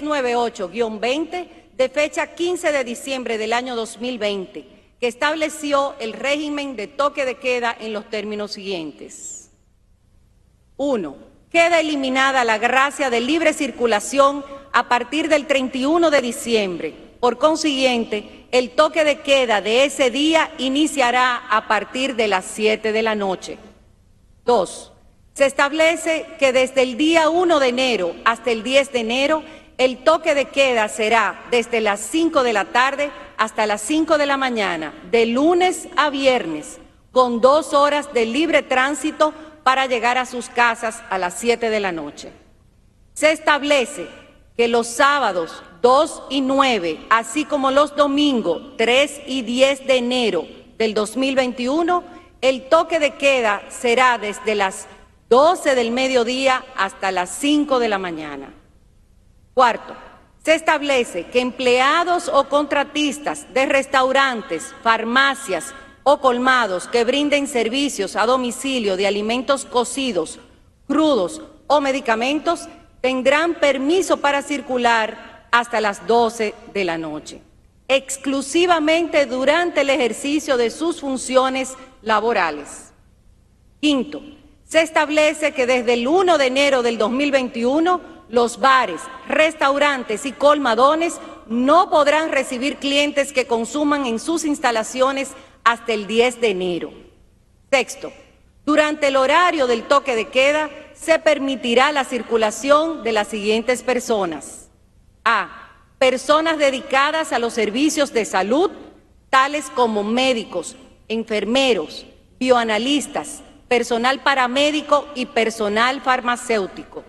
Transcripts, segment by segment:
398-20 de fecha 15 de diciembre del año 2020, que estableció el régimen de toque de queda en los términos siguientes. 1. Queda eliminada la gracia de libre circulación a partir del 31 de diciembre. Por consiguiente, el toque de queda de ese día iniciará a partir de las 7 de la noche. 2. Se establece que desde el día 1 de enero hasta el 10 de enero el toque de queda será desde las 5 de la tarde hasta las 5 de la mañana, de lunes a viernes, con dos horas de libre tránsito para llegar a sus casas a las 7 de la noche. Se establece que los sábados 2 y 9, así como los domingos 3 y 10 de enero del 2021, el toque de queda será desde las 12 del mediodía hasta las 5 de la mañana. Cuarto, se establece que empleados o contratistas de restaurantes, farmacias o colmados que brinden servicios a domicilio de alimentos cocidos, crudos o medicamentos tendrán permiso para circular hasta las 12 de la noche, exclusivamente durante el ejercicio de sus funciones laborales. Quinto, se establece que desde el 1 de enero del 2021 los bares, restaurantes y colmadones no podrán recibir clientes que consuman en sus instalaciones hasta el 10 de enero. Sexto, durante el horario del toque de queda se permitirá la circulación de las siguientes personas. A. Personas dedicadas a los servicios de salud, tales como médicos, enfermeros, bioanalistas, personal paramédico y personal farmacéutico.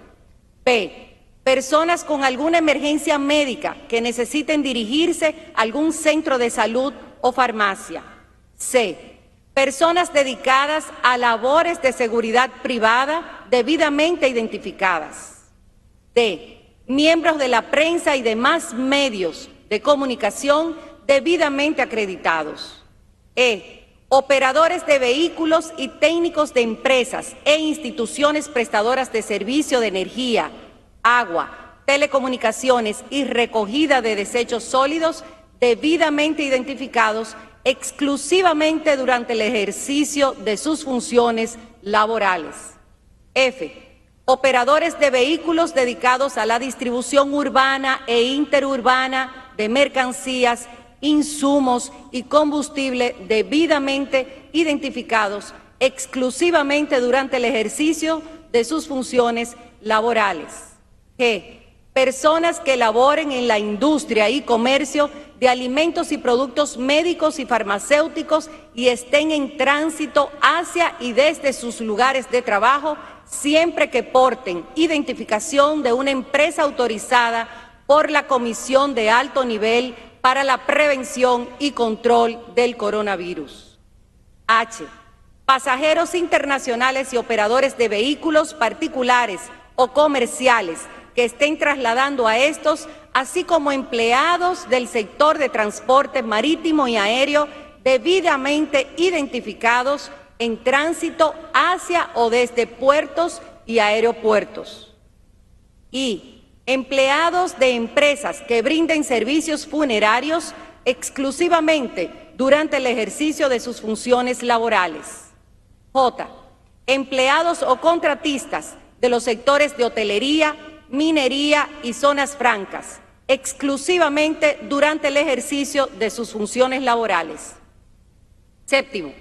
B personas con alguna emergencia médica que necesiten dirigirse a algún centro de salud o farmacia. C. Personas dedicadas a labores de seguridad privada debidamente identificadas. D. Miembros de la prensa y demás medios de comunicación debidamente acreditados. E. Operadores de vehículos y técnicos de empresas e instituciones prestadoras de servicio de energía, agua, telecomunicaciones y recogida de desechos sólidos debidamente identificados exclusivamente durante el ejercicio de sus funciones laborales. F. Operadores de vehículos dedicados a la distribución urbana e interurbana de mercancías, insumos y combustible debidamente identificados exclusivamente durante el ejercicio de sus funciones laborales. G. Personas que laboren en la industria y comercio de alimentos y productos médicos y farmacéuticos y estén en tránsito hacia y desde sus lugares de trabajo siempre que porten identificación de una empresa autorizada por la Comisión de Alto Nivel para la Prevención y Control del Coronavirus. H. Pasajeros internacionales y operadores de vehículos particulares o comerciales que estén trasladando a estos, así como empleados del sector de transporte marítimo y aéreo debidamente identificados en tránsito hacia o desde puertos y aeropuertos. Y empleados de empresas que brinden servicios funerarios exclusivamente durante el ejercicio de sus funciones laborales. J. Empleados o contratistas de los sectores de hotelería, minería y zonas francas, exclusivamente durante el ejercicio de sus funciones laborales. Séptimo,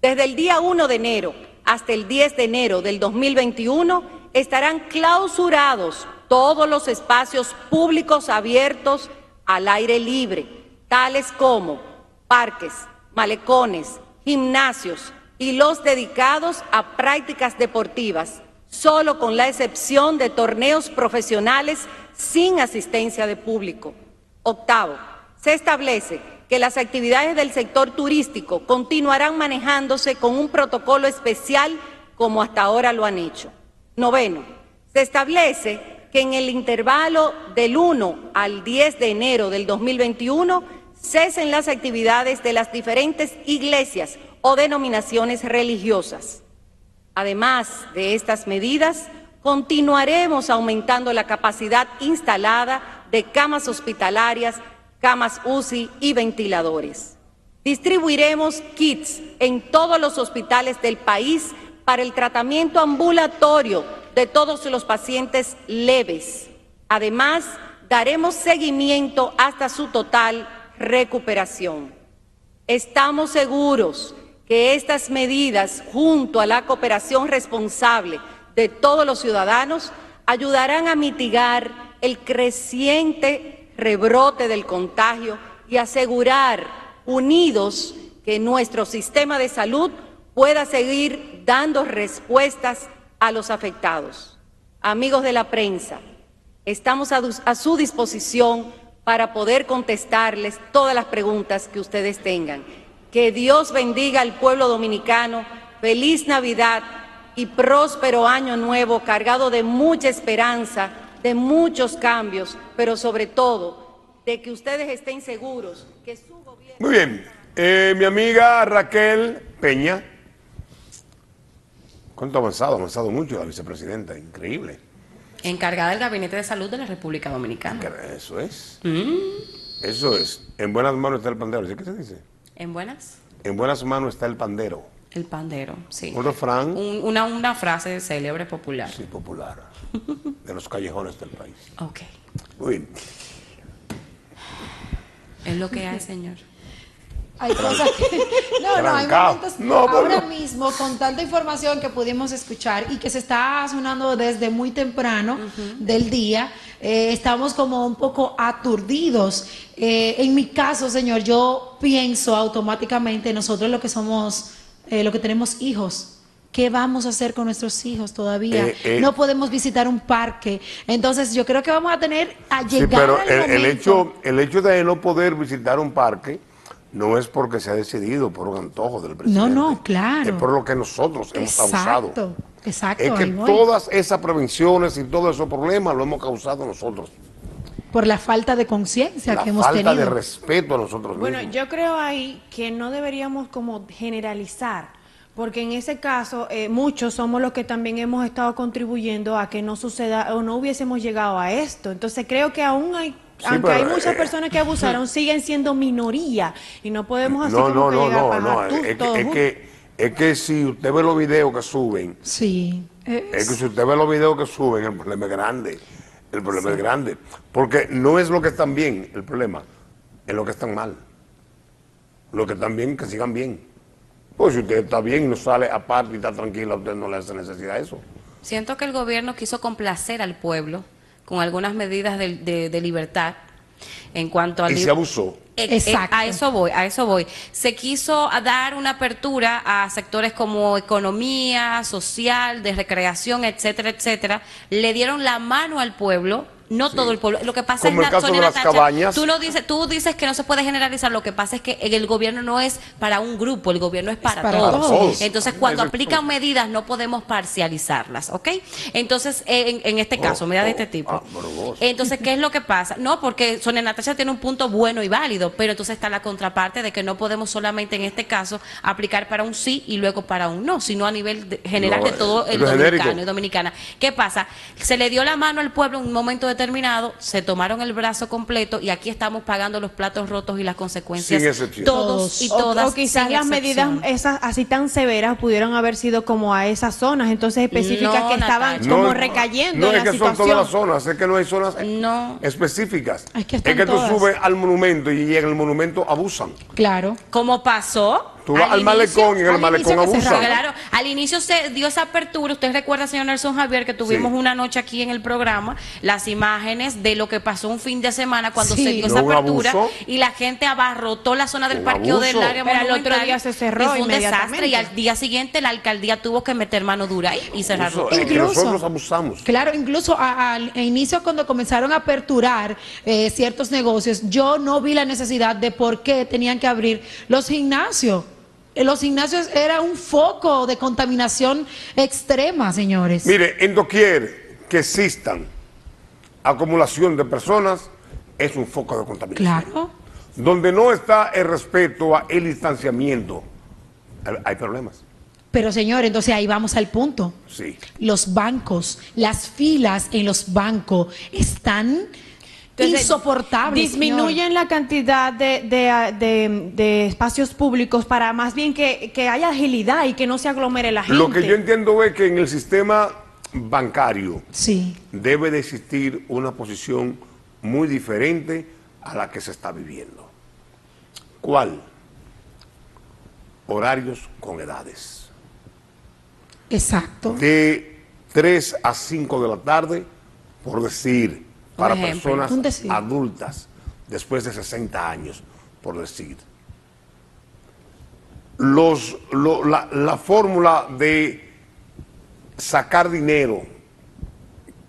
desde el día 1 de enero hasta el 10 de enero del 2021 estarán clausurados todos los espacios públicos abiertos al aire libre, tales como parques, malecones, gimnasios y los dedicados a prácticas deportivas, solo con la excepción de torneos profesionales sin asistencia de público. Octavo, se establece que las actividades del sector turístico continuarán manejándose con un protocolo especial como hasta ahora lo han hecho. Noveno, se establece que en el intervalo del 1 al 10 de enero del 2021 cesen las actividades de las diferentes iglesias o denominaciones religiosas. Además de estas medidas, continuaremos aumentando la capacidad instalada de camas hospitalarias, camas UCI y ventiladores. Distribuiremos kits en todos los hospitales del país para el tratamiento ambulatorio de todos los pacientes leves. Además, daremos seguimiento hasta su total recuperación. Estamos seguros que estas medidas, junto a la cooperación responsable de todos los ciudadanos, ayudarán a mitigar el creciente rebrote del contagio y asegurar unidos que nuestro sistema de salud pueda seguir dando respuestas a los afectados. Amigos de la prensa, estamos a, su disposición para poder contestarles todas las preguntas que ustedes tengan. Que Dios bendiga al pueblo dominicano. Feliz Navidad y próspero año nuevo cargado de mucha esperanza, de muchos cambios, pero sobre todo de que ustedes estén seguros que su gobierno... Muy bien. Eh, mi amiga Raquel Peña. ¿Cuánto ha avanzado? Ha avanzado mucho la vicepresidenta. Increíble. Encargada del Gabinete de Salud de la República Dominicana. Eso es. Mm. Eso es. En buenas manos está el pandero. ¿Sí qué se dice? ¿En buenas? En buenas manos está el pandero. El pandero, sí. Un refrán. una, una frase célebre popular. Sí, popular. de los callejones del país. Ok. Muy bien. Es lo que hay, señor. Hay cosas que. No, no, hay momentos. ahora mismo, con tanta información que pudimos escuchar y que se está sonando desde muy temprano del día, eh, estamos como un poco aturdidos. Eh, en mi caso, señor, yo pienso automáticamente nosotros lo que somos eh, lo que tenemos hijos. ¿Qué vamos a hacer con nuestros hijos todavía? Eh, eh. no podemos visitar un parque. Entonces, yo creo que vamos a tener a llegar sí, pero el, hecho, el hecho de no poder visitar un parque no es porque se ha decidido por un antojo del presidente. No, no, claro. Es por lo que nosotros hemos causado. Exacto. Es que todas esas prevenciones y todos esos problemas lo hemos causado nosotros por la falta de conciencia que hemos tenido. La falta de respeto a nosotros mismos. Bueno, yo creo ahí que no deberíamos como generalizar, porque en ese caso eh, muchos somos los que también hemos estado contribuyendo a que no suceda o no hubiésemos llegado a esto. Entonces creo que aún hay aunque hay muchas eh, personas que abusaron, siguen siendo minoría y no podemos así no, como no, no, no, no, es, que, es, que, si usted ve los videos que suben, sí, es que si usted ve los videos que suben, el problema es grande. El problema es grande. Porque no es lo que están bien el problema, es lo que están mal. Lo que están bien, que sigan bien. Pues si usted está bien y no sale aparte y está tranquila, usted no le hace necesidad eso. Siento que el gobierno quiso complacer al pueblo con algunas medidas de, libertad en cuanto al... Y se abusó. Eh, eh, Exacto. a eso voy, a eso voy. Se quiso dar una apertura a sectores como economía, social, de recreación, etcétera, etcétera. Le dieron la mano al pueblo no todo el pueblo. Lo que pasa es que Tú, no dices, tú dices que no se puede generalizar. Lo que pasa es que el gobierno no es para un grupo, el gobierno es para, todos. Entonces, cuando aplican medidas, no podemos parcializarlas, ¿ok? Entonces, en, este caso, oh, medidas de este tipo. Ah, entonces, ¿qué es lo que pasa? No, porque Sonia Natacha tiene un punto bueno y válido, pero entonces está la contraparte de que no podemos solamente en este caso aplicar para un sí y luego para un no, sino a nivel general de todo el dominicano y dominicana. ¿Qué pasa? Se le dio la mano al pueblo en un momento de determinado, se tomaron el brazo completo y aquí estamos pagando los platos rotos y las consecuencias. Todos y todas. O, quizás las medidas esas así tan severas pudieron haber sido como a esas zonas, entonces específicas que estaban como recayendo. No, es que son todas las zonas, es que no hay zonas específicas. Es que, es que tú subes al monumento y en el monumento abusan. Claro. Como pasó Tú vas al, malecón y en el malecón abusan. Claro, al inicio se dio esa apertura. Usted recuerda, señor Nelson Javier, que tuvimos una noche aquí en el programa, las imágenes de lo que pasó un fin de semana cuando se dio esa apertura y la gente abarrotó la zona del parqueo del área Pero al otro día se cerró. Y fue un desastre y al día siguiente la alcaldía tuvo que meter mano dura y cerrar. Incluso, nosotros abusamos. Claro, incluso al inicio cuando comenzaron a aperturar eh, ciertos negocios, yo no vi la necesidad de por qué tenían que abrir los gimnasios los gimnasios era un foco de contaminación extrema, señores. Mire, en doquier que existan acumulación de personas, es un foco de contaminación. Claro. Donde no está el respeto a el distanciamiento, hay problemas. Pero señor, entonces ahí vamos al punto. Sí. Los bancos, las filas en los bancos están insoportable. Disminuyen la cantidad de, espacios públicos para más bien que, haya agilidad y que no se aglomere la gente. Lo que yo entiendo es que en el sistema bancario sí. debe de existir una posición muy diferente a la que se está viviendo. ¿Cuál? Horarios con edades. Exacto. De 3 a 5 de la tarde, por decir, para personas adultas después de 60 años, por decir. Los, la, la fórmula de sacar dinero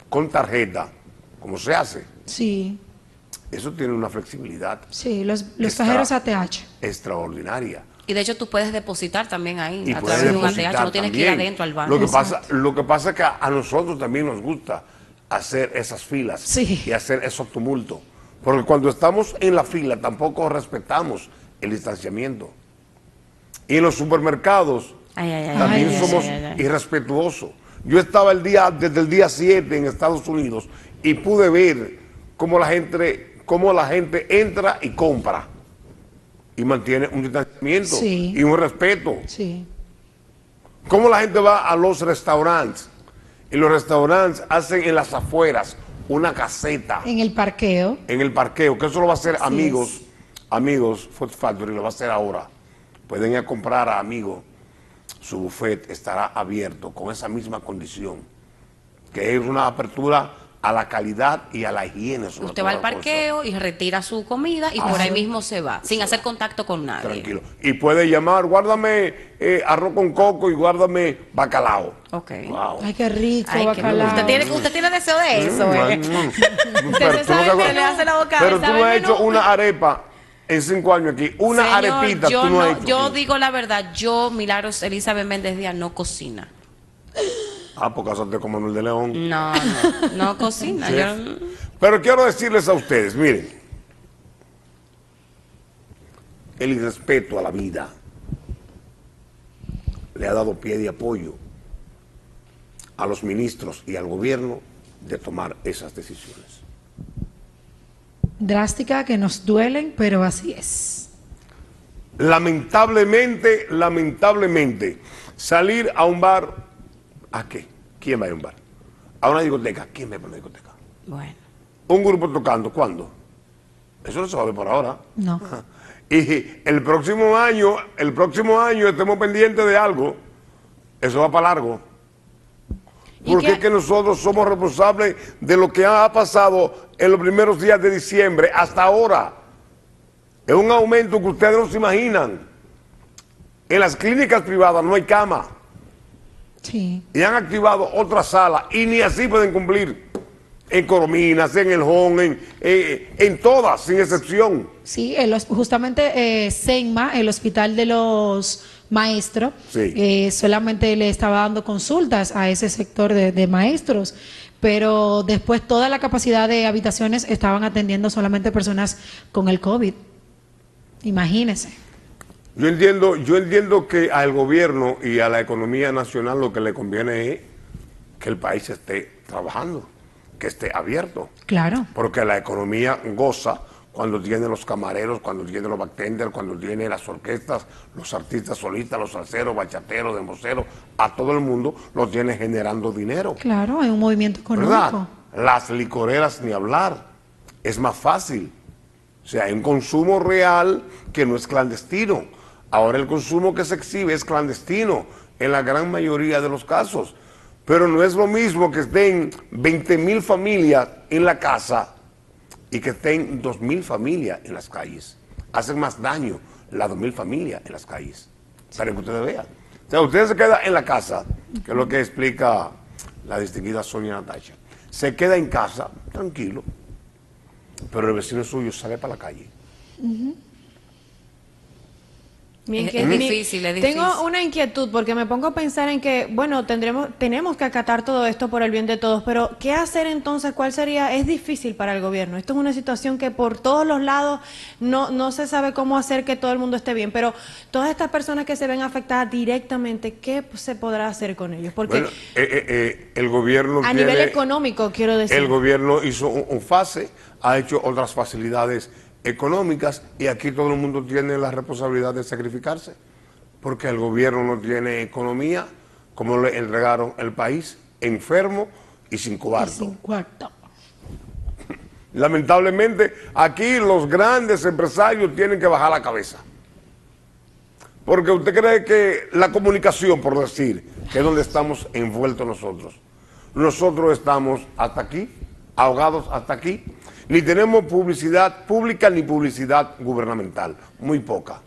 con tarjeta, como se hace. Sí. Eso tiene una flexibilidad. Sí, los, los cajeros ATH. Extraordinaria. Y de hecho tú puedes depositar también ahí a través de un ATH, no tienes que ir adentro al banco. Lo que, pasa, lo que pasa es que a, nosotros también nos gusta hacer esas filas y hacer esos tumultos. Porque cuando estamos en la fila tampoco respetamos el distanciamiento. Y en los supermercados también somos irrespetuosos. Yo estaba el día, desde el día 7 en Estados Unidos y pude ver cómo la gente, cómo la gente entra y compra y mantiene un distanciamiento y un respeto. Sí. ¿Cómo la gente va a los restaurantes? Y los restaurantes hacen en las afueras una caseta. En el parqueo. En el parqueo, que eso lo va a hacer amigos, amigos Food Factory, lo va a hacer ahora. Pueden ir a comprar a amigos. Su buffet estará abierto con esa misma condición, que es una apertura a la calidad y a la higiene. Usted va al parqueo y retira su comida y por ahí mismo se va, sin hacer contacto con nadie. Tranquilo. Y puede llamar, guárdame eh, arroz con coco y guárdame bacalao. Ok. Ay, qué rico bacalao. Usted, tiene, usted tiene deseo de eso, ¿eh? pero, tú pero tú no has hecho una arepa en cinco años aquí. Una arepita yo tú no, has hecho. Yo digo la verdad, yo, Milagros Elizabeth Méndez Díaz, no cocina. Ah, porque casarte como el de León. No, no, no cocina. Pero quiero decirles a ustedes, miren, el irrespeto a la vida le ha dado pie de apoyo a los ministros y al gobierno de tomar esas decisiones. Drástica, que nos duelen, pero así es. Lamentablemente, lamentablemente, salir a un bar ¿A qué? ¿Quién va a un bar? A una discoteca. ¿Quién va a una discoteca? Bueno. Un grupo tocando. ¿Cuándo? Eso no se va a ver por ahora. No. Y el próximo año, el próximo año estemos pendientes de algo. Eso va para largo. Porque es que nosotros somos responsables de lo que ha pasado en los primeros días de diciembre hasta ahora. Es un aumento que ustedes no se imaginan. En las clínicas privadas no hay cama. Y han activado otra sala y ni así pueden cumplir. En Corominas, en El Hon, en, eh, en todas, sin excepción. Sí, justamente eh, SENMA, el hospital de los maestros, eh, solamente le estaba dando consultas a ese sector de, de maestros pero después toda la capacidad de habitaciones estaban atendiendo solamente personas con el COVID. Imagínense. Yo entiendo, yo entiendo que al gobierno y a la economía nacional lo que le conviene es que el país esté trabajando, que esté abierto. Claro. Porque la economía goza cuando tiene los camareros, cuando tiene los bartenders, cuando tiene las orquestas, los artistas solistas, los salseros, bachateros, democeros, a todo el mundo lo tiene generando dinero. Claro, hay un movimiento económico. ¿verdad? Las licoreras ni hablar. Es más fácil. O sea, hay un consumo real que no es clandestino. Ahora el consumo que se exhibe es clandestino en la gran mayoría de los casos. Pero no es lo mismo que estén 20 mil familias en la casa y que estén 2 mil familias en las calles. Hacen más daño las 2 mil familias en las calles. Para que ustedes vean. O sea, usted se queda en la casa, que es lo que explica la distinguida Sonia Natacha. Se queda en casa, tranquilo, pero el vecino suyo sale para la calle es, difícil, es difícil. Tengo una inquietud porque me pongo a pensar en que, bueno, tendremos, tenemos que acatar todo esto por el bien de todos, pero ¿qué hacer entonces? ¿Cuál sería? Es difícil para el gobierno. Esto es una situación que por todos los lados no, no se sabe cómo hacer que todo el mundo esté bien, pero todas estas personas que se ven afectadas directamente, ¿qué se podrá hacer con ellos? Porque eh, eh, eh, el gobierno... A nivel económico, quiero decir. El gobierno hizo un, un fase ha hecho otras facilidades económicas y aquí todo el mundo tiene la responsabilidad de sacrificarse, porque el gobierno no tiene economía, como le entregaron el país, enfermo y sin cuarto. Y sin cuarto. Lamentablemente, aquí los grandes empresarios tienen que bajar la cabeza. Porque usted cree que la comunicación, por decir, que es donde estamos envueltos nosotros. Nosotros estamos hasta aquí, ahogados hasta aquí. Ni tenemos publicidad pública ni publicidad gubernamental, muy poca.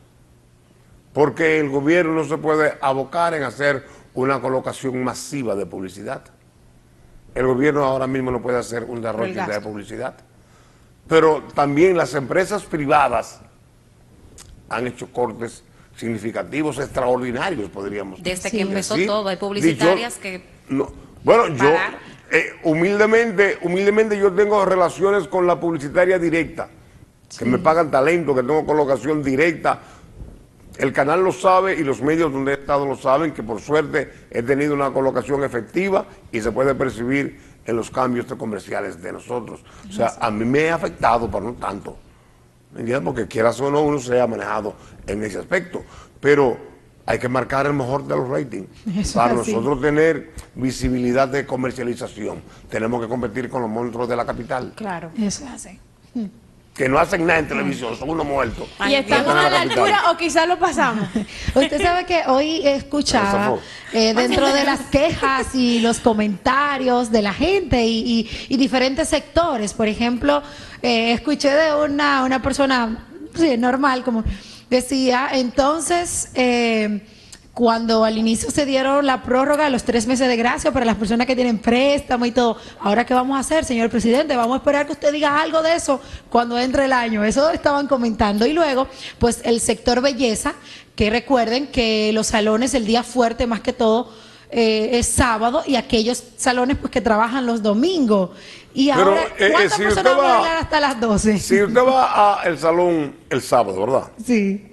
Porque el gobierno no se puede abocar en hacer una colocación masiva de publicidad. El gobierno ahora mismo no puede hacer un derroche de publicidad. Pero también las empresas privadas han hecho cortes significativos, extraordinarios, podríamos decir. Desde que empezó todo, hay publicitarias que... bueno, yo eh, humildemente, humildemente yo tengo relaciones con la publicitaria directa, que me pagan talento, que tengo colocación directa. El canal lo sabe y los medios donde he estado lo saben, que por suerte he tenido una colocación efectiva y se puede percibir en los cambios comerciales de nosotros. O sea, a mí me ha afectado, pero no tanto. ¿Me Porque quieras o no, uno se ha manejado en ese aspecto. Pero hay que marcar el mejor de los ratings. Para nosotros tener visibilidad de comercialización, tenemos que competir con los monstruos de la capital. Claro, eso es así que no hacen nada en televisión, son unos muertos. ¿Y estamos a la altura o quizás lo pasamos? Usted sabe que hoy escuchaba eh, dentro de las quejas y los comentarios de la gente y, diferentes sectores, por ejemplo, eh, escuché de una, una persona normal, como decía, entonces... Eh, cuando al inicio se dieron la prórroga, los tres meses de gracia para las personas que tienen préstamo y todo. Ahora, ¿qué vamos a hacer, señor presidente? Vamos a esperar que usted diga algo de eso cuando entre el año. Eso estaban comentando. Y luego, pues el sector belleza, que recuerden que los salones, el día fuerte más que todo, eh, es sábado y aquellos salones pues que trabajan los domingos. Y ahora, eh, eh, ¿cuántas personas van a bailar hasta las 12? Si usted va al salón el sábado, ¿verdad? Sí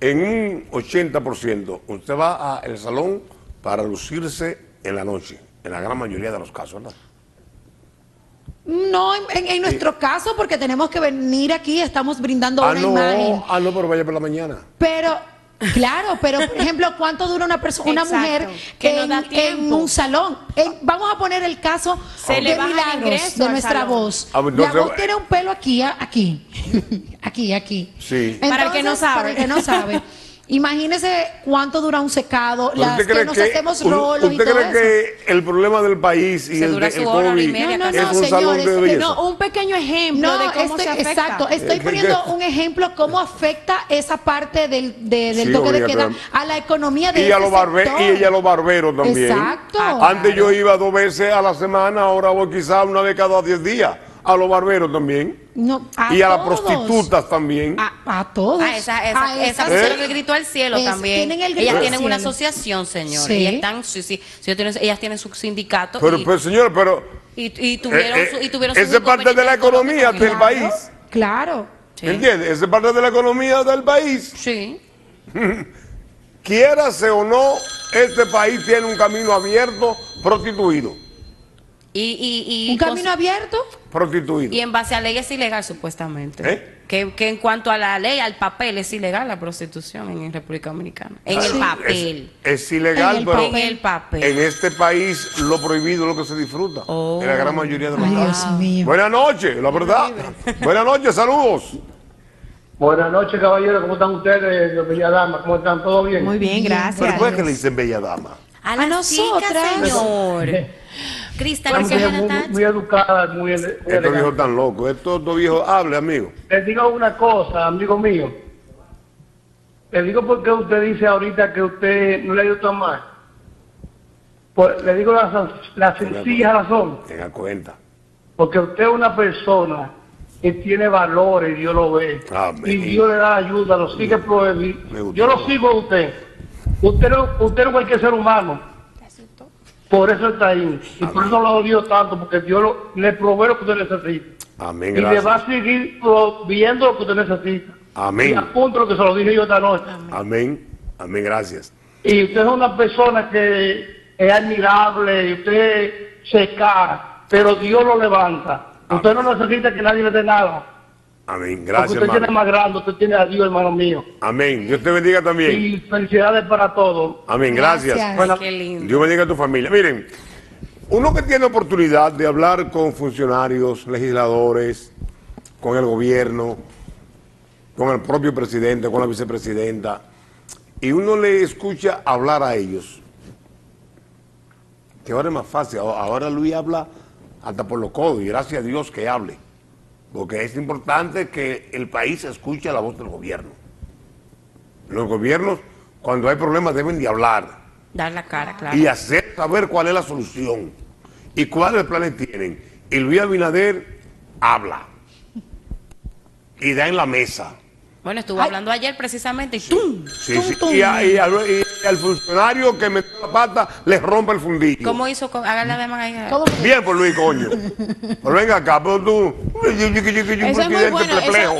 en un 80% usted va al salón para lucirse en la noche, en la gran mayoría de los casos, ¿verdad? No, en, nuestro caso, porque tenemos que venir aquí, estamos brindando ah, una imagen. Ah, no, pero vaya por la mañana. Pero Claro, pero por ejemplo, ¿cuánto dura una persona, una mujer que en, un salón? vamos a poner el caso de Milagros, de nuestra voz. Ah, la voz tiene un pelo aquí, aquí, aquí, aquí. Sí. para que no sabe. Para el que no sabe. Imagínese cuánto dura un secado, las que nos hacemos rolos ¿Usted cree que el problema del país y el, de, el COVID no, no, no, un señores, No, un pequeño ejemplo de cómo estoy, se afecta. Exacto, estoy poniendo un ejemplo cómo afecta esa parte del, del toque de queda a la economía de y a los Y a los barberos también. Exacto. Antes yo iba dos veces a la semana, ahora voy quizás una vez cada diez días a los barberos también. No, y a las prostitutas también. A, todos. A esa, esa, esa pusieron el grito al cielo también. ellas tienen una asociación, señor. Ellas, están, sí, sí, ellas tienen su sindicato. Pero, pues, señor, pero. Y, y tuvieron, eh, su, y tuvieron Esa es parte de la economía del país. Claro. ¿Me ¿Entiendes? Esa es parte de la economía del país. Sí. Quiérase o no, este país tiene un camino abierto prostituido. Y, ¿Un camino abierto? Prostituido. Y en base a ley es ilegal, supuestamente. ¿Eh? Que, en cuanto a la ley, al papel, es ilegal la prostitución en República Dominicana. En el papel. Es, ilegal, pero en el papel. en este país lo prohibido es lo que se disfruta. Oh. En la gran mayoría de los casos. Buenas noches, la verdad. Buenas noches, saludos. Buenas noches, caballero. ¿Cómo están ustedes, Bella Dama? ¿Cómo están? ¿Todo bien? Muy bien, gracias. ¿Pero por qué le dicen Bella Dama? A, a nosotras, señor. Cristal, muy, muy, educada, muy, muy Estos viejos tan locos. Estos dos viejos, hable, amigo. Les digo una cosa, amigo mío. Le digo porque usted dice ahorita que usted no le ayuda mal. Pues, le digo la, la sencilla razón. Tenga cuenta. Porque usted es una persona que tiene valores, Dios lo ve. Y Dios le da ayuda, lo sigue prohibiendo. Yo lo sigo a usted. Usted no, usted no es cualquier ser humano. Por eso está ahí. Y por eso lo odio tanto, porque Dios le provee lo que usted necesita. Amén, y le va a seguir viendo lo que usted necesita. Amén. Y apunto lo que se lo dije yo esta noche. Amén. Amén, gracias. Y usted es una persona que es admirable, y usted se cae, pero Dios lo levanta. Usted no necesita que nadie le dé nada. Amén. Gracias, Porque usted tiene más grande, usted tiene a Dios, hermano mío. Amén. Dios te bendiga también. Y felicidades para todos. Amén. Gracias. Qué lindo. Dios bendiga a tu familia. Miren, uno que tiene oportunidad de hablar con funcionarios, legisladores, con el gobierno, con el propio presidente, con la vicepresidenta, y uno le escucha hablar a ellos, que ahora es más fácil, ahora Luis habla hasta por los codos, y gracias a Dios que hable, porque es importante que el país escuche la voz del gobierno. Los gobiernos, cuando hay problemas, deben de hablar. Dar la cara, claro. Y hacer saber cuál es la solución y cuáles planes tienen. Y Luis Abinader habla y da en la mesa. Bueno, estuvo hablando ayer precisamente y ¡tum! Sí, sí. Y, al, funcionario que metió la pata le rompe el fundillo. ¿Cómo hizo? Hágale además ahí. Bien por Luis, coño. pero venga acá, pero tú. Eso es muy bueno.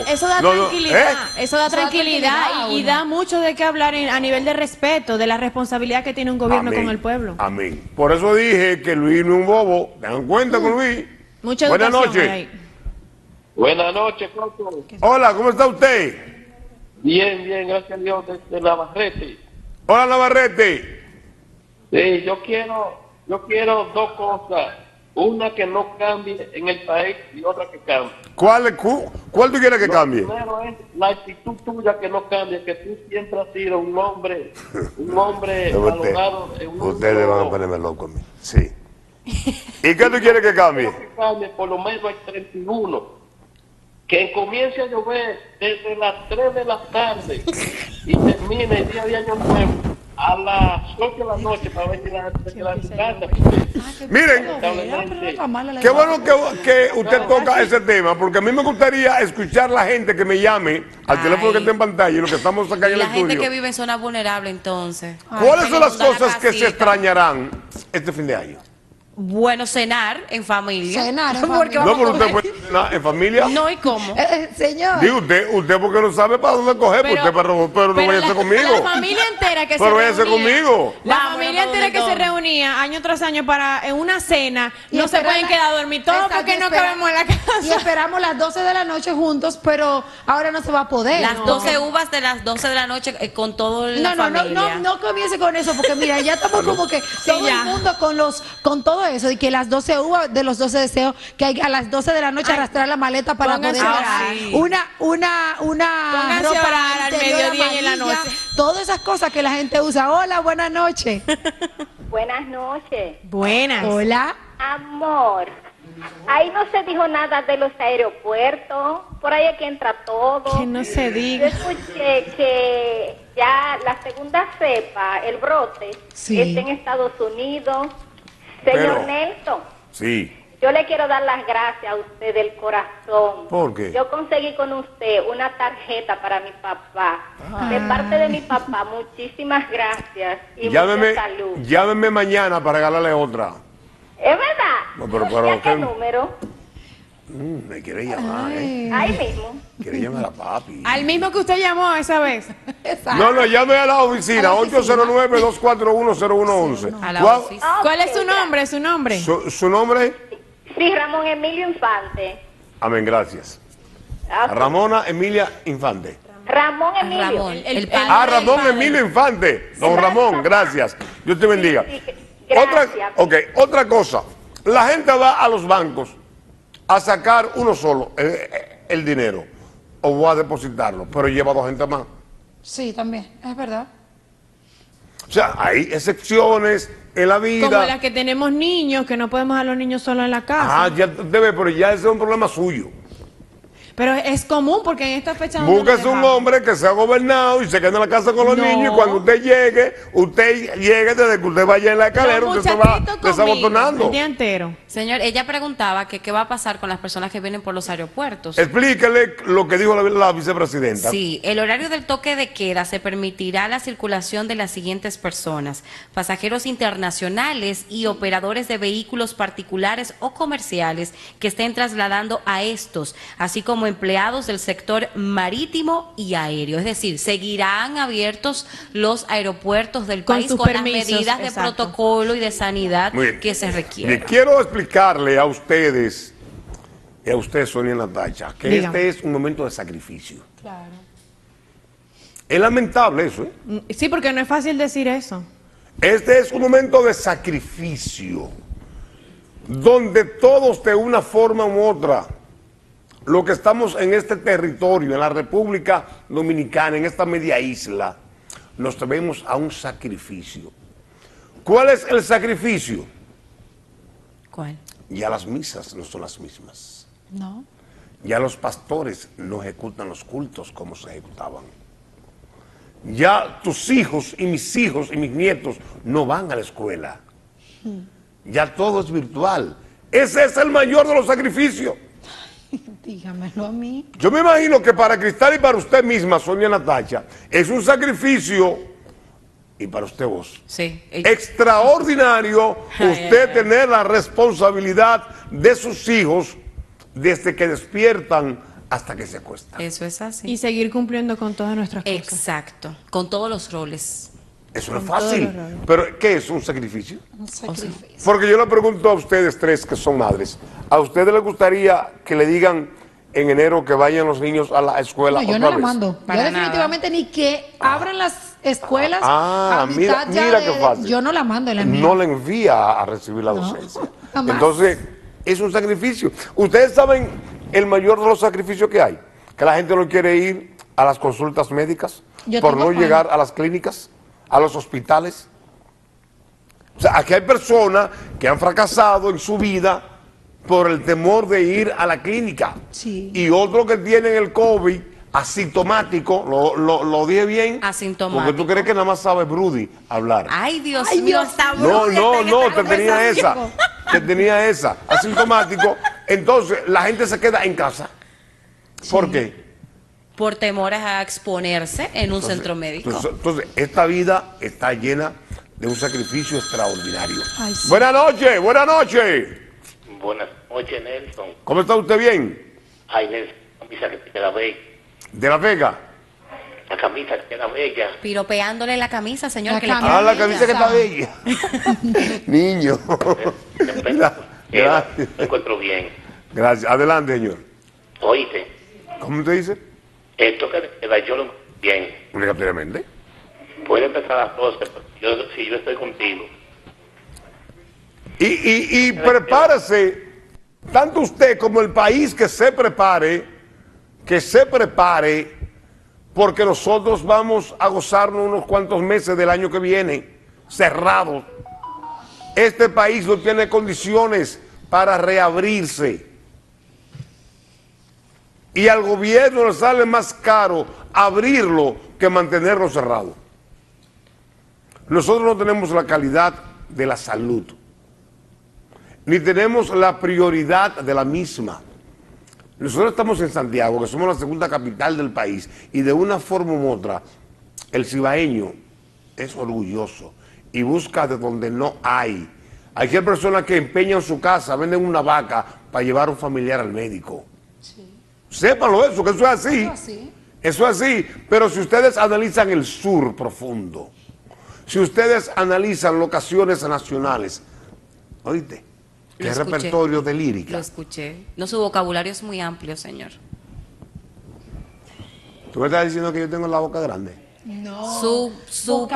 Eso, da tranquilidad. ¿eh? Eso da tranquilidad y, da mucho de qué hablar a nivel de respeto, de la responsabilidad que tiene un gobierno con el pueblo. Amén. Por eso dije que Luis no es un bobo. Tengan cuenta con Luis. Muchas Buenas noches. Buenas noches, Hola, ¿cómo está usted? Bien, bien, gracias a Dios, desde Navarrete. Hola, Navarrete. Sí, yo quiero, yo quiero dos cosas. Una que no cambie en el país y otra que cambie. ¿Cuál, cuál tú quieres que cambie? Primero es la actitud tuya que no cambie, que tú siempre has sido un hombre, un hombre valorado. Ustedes van a ponerme loco a mí. Sí. ¿Y qué tú quieres que cambie? Que cambie por lo menos hay 31 que comience a llover desde las 3 de la tarde y termine el día de año nuevo a las 8 de la noche para ver si la gente se queda en su casa. Miren, qué bueno que, que usted toca ese tema, porque a mí me gustaría escuchar la gente que me llame al teléfono que está en pantalla y lo que estamos acá en el estudio. La gente que vive en zona vulnerable, entonces. ¿Cuáles son las cosas que se extrañarán este fin de año? Bueno cenar en familia. Cenar en familia. No, pero usted puede cenar en familia. No, ¿y cómo? Eh, eh, señor. Digo, usted, usted porque no sabe para dónde coger, pero, usted, pero, pero, no vaya a conmigo. La familia entera que pero se reunía. conmigo. La familia entera que se reunía año tras año para en una cena, no se pueden quedar a dormir todos porque no cabemos en la casa. Y esperamos las 12 de la noche juntos, pero ahora no se va a poder. Las 12 uvas de las 12 de la noche eh, con todo el no, no, No, no, no comience con eso, porque mira, ya estamos como que todo el mundo con los con todo eso y que las 12 de los 12 deseos, que hay a las 12 de la noche arrastrar la maleta para poder una, una, una ropa al mediodía y en la noche. Todas esas cosas que la gente usa. Hola, buenas noches. buenas noches. Buenas. Hola. Amor. Ahí no se dijo nada de los aeropuertos, por ahí es que entra todo. Que no se diga. Yo escuché que ya la segunda cepa, el brote, está en Estados Unidos. Señor Nelson, Sí. Yo le quiero dar las gracias a usted del corazón. ¿Por qué? Yo conseguí con usted una tarjeta para mi papá. De parte de mi papá, muchísimas gracias y llámeme, mucha salud. Llámeme mañana para regalarle otra. ¿Es verdad? No, pero, pero, ¿Qué número? Mm, me quiere llamar, ¿eh? Ahí mismo. Quiere llamar a papi. Al mismo que usted llamó esa vez. no, no, llame a la oficina, 809-241-0111. ¿Cuál es su nombre? ¿Su nombre? ¿Su, nombre? Sí, Ramón Emilio Infante. Amén, gracias. Ah, Ramona Emilia Infante. Ramón Emilio. Ramón, el, ah, Ramón Emilio Infante. Don Ramón, gracias. Dios te bendiga. otra, ok, otra cosa. La gente va a los bancos a sacar uno solo el, dinero o va a depositarlo, pero lleva dos gente más. Sí, también, es verdad. O sea, hay excepciones en la vida. Como las que tenemos niños, que no podemos a los niños solo en la casa. Ah, ya debe, pero ya ese es un problema suyo. Pero es común porque en esta fecha... Búsquese un hombre que sea gobernado y se quede en la casa con los niños y cuando usted llegue, usted llegue desde que usted vaya en la escalera, usted se va desabotonando. El día entero. Señor, ella preguntaba que qué va a pasar con las personas que vienen por los aeropuertos. Explíquele lo que dijo la, vicepresidenta. Sí, el horario del toque de queda se permitirá la circulación de las siguientes personas. Pasajeros internacionales y operadores de vehículos particulares o comerciales que estén trasladando a estos, así como empleados del sector marítimo y aéreo. Es decir, seguirán abiertos los aeropuertos del país con las medidas de protocolo y de sanidad que se requieren. Quiero explicarle a ustedes y a usted, Sonia Natacha, que este es un momento de sacrificio. Claro. Es lamentable eso, ¿eh? Mm, sí, porque no es fácil decir eso. Este es un momento de sacrificio, donde todos de una forma u otra, lo que estamos en este territorio, en la República Dominicana, en esta media isla, nos debemos a un sacrificio. ¿Cuál es el sacrificio? ¿Cuál? Ya las misas no son las mismas. No. Ya los pastores no ejecutan los cultos como se ejecutaban. Ya tus hijos y mis hijos y mis nietos no van a la escuela. Hmm. Ya todo es virtual. Ese es el mayor de los sacrificios. Dígamelo a mí. Yo me imagino que para Cristal y para usted misma, Sonia Natacha, es un sacrificio, y para usted vos, sí. extraordinario usted tener la responsabilidad de sus hijos desde que despiertan hasta que se acuestan. Eso es así. Y seguir cumpliendo con todas nuestras cosas. Exacto, con todos los roles. Eso no es fácil. Pero, ¿qué es un sacrificio? Un sacrificio. Porque yo le pregunto a ustedes tres que son madres, ¿a ustedes les gustaría que le digan en enero que vayan los niños a la escuela? No, yo no la mando. yo definitivamente ni que abran las escuelas. Ah, mira, mira qué fácil. Yo no la mando. La no le envía a recibir la docencia. Entonces, es un sacrificio. Ustedes saben el mayor de los sacrificios que hay, que la gente no quiere ir a las consultas médicas por no llegar a las clínicas, a los hospitales. O sea, aquí hay personas que han fracasado en su vida por el temor de ir a la clínica. Y otros que tienen el COVID asintomático, lo, lo, dije bien. Asintomático. Porque tú crees que nada más sabe Brudy hablar. Ay, Dios mío, está No, no, no, te tenía esa. Te tenía esa. Asintomático. Entonces, la gente se queda en casa. ¿Por qué? Por temores a exponerse en un centro médico. Entonces, esta vida está llena de un sacrificio extraordinario. Buenas noches, buenas noches. Buenas noches, Nelson. ¿Cómo está usted bien? Ay, Nelson, camisa que te queda bella. ¿De la Vega? La camisa que queda bella. Piropeándole la camisa, señor. La que ah, la camisa que está bella. Niño. Gracias. Me encuentro bien. Gracias. Adelante, señor. Oíste. ¿Cómo te dice? Esto que queda yo lo bien. Obligatoriamente. Puede empezar a las 12, yo, si yo estoy contigo. Y, y, y prepárese, tanto usted como el país que se prepare, que se prepare, porque nosotros vamos a gozarnos unos cuantos meses del año que viene, cerrados este país no tiene condiciones para reabrirse. Y al gobierno le sale más caro abrirlo que mantenerlo cerrado. Nosotros no tenemos la calidad de la salud, ni tenemos la prioridad de la misma. Nosotros estamos en Santiago, que somos la segunda capital del país, y de una forma u otra, el cibaeño es orgulloso y busca de donde no hay. Hay personas que empeñan su casa, venden una vaca para llevar a un familiar al médico. Sí. Sépanlo eso, que eso es así. Eso, eso es así. Pero si ustedes analizan el sur profundo, si ustedes analizan locaciones nacionales, oíste, qué repertorio de lírica. Lo escuché. No, su vocabulario es muy amplio, señor. ¿Tú me estás diciendo que yo tengo la boca grande? No. Su, su,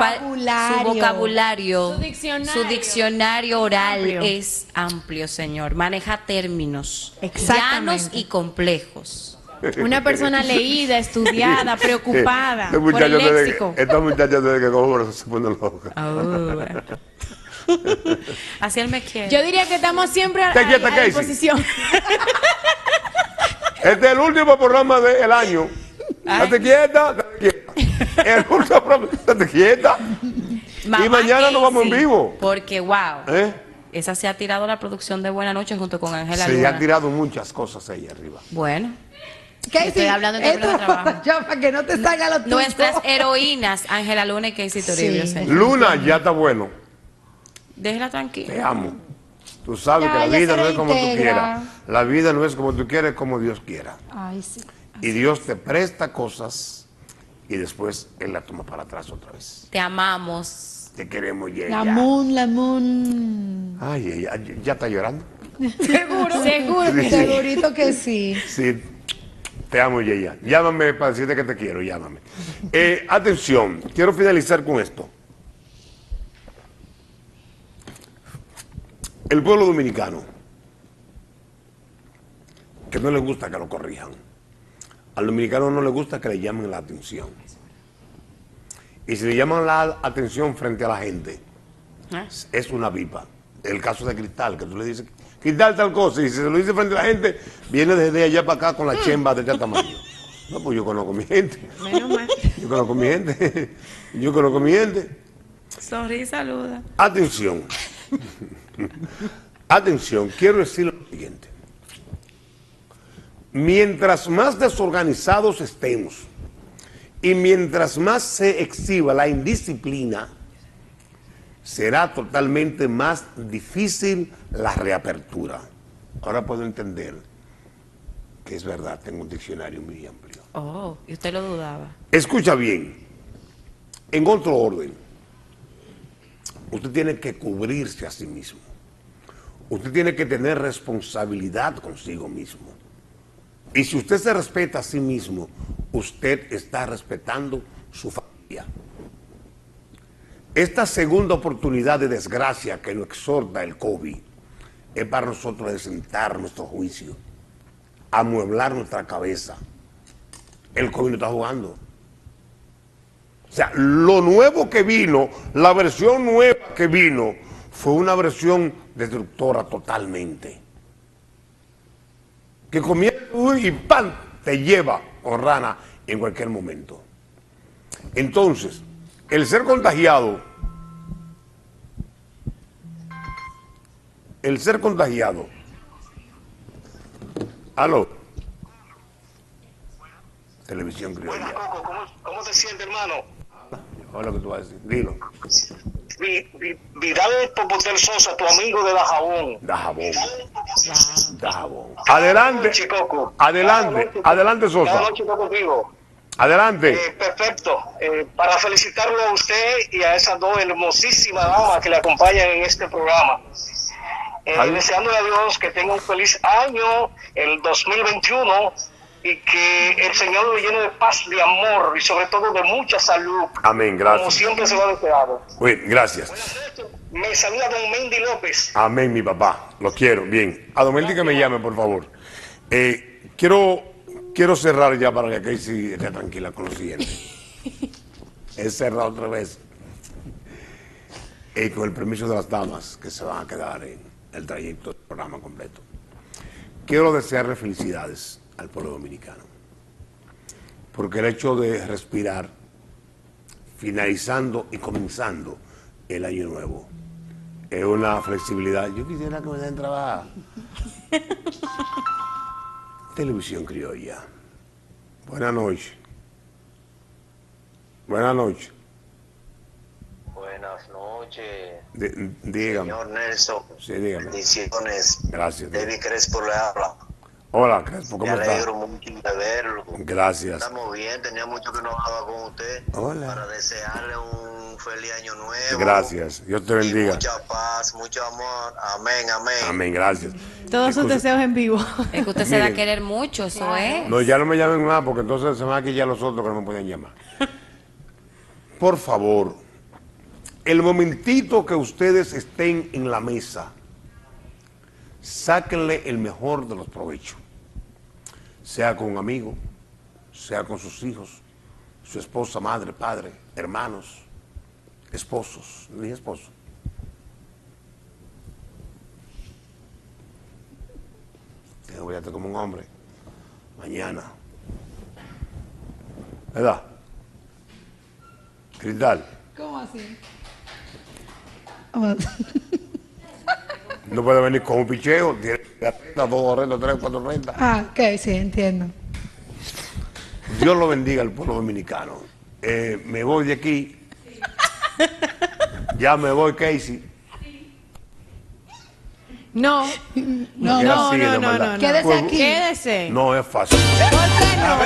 vocabulario. su, diccionario. oral es amplio, señor. Maneja términos llanos y complejos. Una persona leída, estudiada, preocupada este por el léxico. esta muchacha desde que cojo se pone loca. Oh, Así él me quiere. Yo diría que estamos siempre a, a, disposición. Este es el último programa del año. Date quieta, date quieta. El último date quieta. y mañana nos vamos en vivo. Porque, wow. ¿Eh? Esa se ha tirado la producción de Buena Noche junto con Ángela Se ha tirado muchas cosas ahí arriba. Bueno. ¿Qué Estoy hablando de trabajo. Ya, para que no te salga los Nuestras heroínas, Ángela Luna y Casey Toribio. Sí. Luna, ya está bueno. Déjela tranquila. Te amo. Tú sabes que la vida no es como tú quieras. La vida no es como tú quieres, como Dios quiera. Ay, sí. Y Dios te presta cosas y después Él la toma para atrás otra vez. Te amamos. Te queremos, ya. La moon, la moon. Ay, ya, ya está llorando. Seguro. Seguro, segurito que sí. Sí. Te amo, Yeya. Llámame para decirte que te quiero, llámame. Eh, atención, quiero finalizar con esto. El pueblo dominicano, que no le gusta que lo corrijan. Al dominicano no le gusta que le llamen la atención. Y si le llaman la atención frente a la gente, ¿Eh? es una pipa. El caso de Cristal, que tú le dices, Cristal tal cosa, y si se lo dice frente a la gente, viene desde allá para acá con la chemba de este tamaño. No, pues yo conozco a mi gente. Menos mal. Yo conozco a mi gente. Yo conozco a mi gente. Sonríe saluda. Atención. Atención, quiero decir lo siguiente. Mientras más desorganizados estemos y mientras más se exhiba la indisciplina, será totalmente más difícil la reapertura. Ahora puedo entender que es verdad, tengo un diccionario muy amplio. Oh, y usted lo dudaba. Escucha bien, en otro orden, usted tiene que cubrirse a sí mismo. Usted tiene que tener responsabilidad consigo mismo. Y si usted se respeta a sí mismo, usted está respetando su familia. Esta segunda oportunidad de desgracia que nos exhorta el COVID es para nosotros de sentar nuestro juicio, amueblar nuestra cabeza. El COVID no está jugando. O sea, lo nuevo que vino, la versión nueva que vino, fue una versión destructora totalmente. Que comienza y pan te lleva, o rana, en cualquier momento. Entonces, el ser contagiado, el ser contagiado, aló, televisión criolla. ¿cómo, ¿cómo te sientes, hermano? Hola, que tú vas a decir, dilo. Vidal Popotel Sosa, tu amigo de Dajabón. Dajabón. Dajabón. Adelante. Adelante, adelante, Sosa. Adelante. Eh, perfecto. Eh, para felicitarlo a usted y a esas dos hermosísimas damas que le acompañan en este programa. Eh, deseándole a Dios que tenga un feliz año, el 2021, y que el Señor lo llene de paz, de amor y sobre todo de mucha salud. Amén, gracias. Como siempre se lo ha deseado. Uy, gracias. Me saluda Don Mendy López. Amén, mi papá. Lo quiero. Bien. A Don Mendy que me llame, por favor. Eh, quiero, quiero cerrar ya para que Casey esté tranquila con lo siguiente. He cerrado otra vez. Y con el permiso de las damas que se van a quedar en el trayecto del programa completo. Quiero desearle felicidades al pueblo dominicano. Porque el hecho de respirar, finalizando y comenzando el año nuevo, es una flexibilidad. Yo quisiera que me den trabajo. Televisión criolla. Buenas noches. Buenas noches. Buenas noches. dígame. Señor Nelson. Sí, dígame. Bendiciones. Gracias. David Crespo le habla. Hola, Crespo, ¿cómo estás? Me alegro mucho de verlo. Gracias. Estamos bien, tenía mucho que no hablaba con usted. Hola. Para desearle un feliz año nuevo. Gracias, Dios te bendiga. mucha paz, mucho amor. Amén, amén. Amén, gracias. Todos sus deseos en vivo. Es que usted se da a querer mucho, eso es. No, ya no me llamen más porque entonces se van a ya los otros que no me pueden llamar. Por favor, el momentito que ustedes estén en la mesa, sáquenle el mejor de los provechos sea con un amigo, sea con sus hijos, su esposa, madre, padre, hermanos, esposos, mi esposo. Te voy a como un hombre. Mañana. ¿Verdad? Cristal. ¿Cómo así? No puede venir con un picheo, tiene dos rentas, tres, cuatro rentas. Ah, ok, sí, entiendo. Dios lo bendiga al pueblo dominicano. Eh, me voy de aquí. Ya me voy, Casey. No, no, no, no, no, no, Quédese pues, aquí. Quédese. No es fácil. ¿Por qué no?